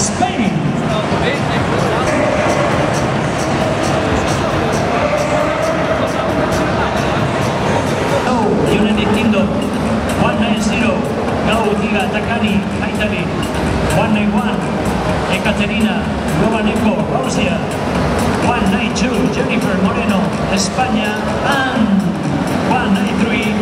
Spain. No, United Kingdom, 190, no, Diga Takani, Italy, 191, Ekaterina, Romanenko, Rusia, 192, Jennifer Moreno, España, and 193,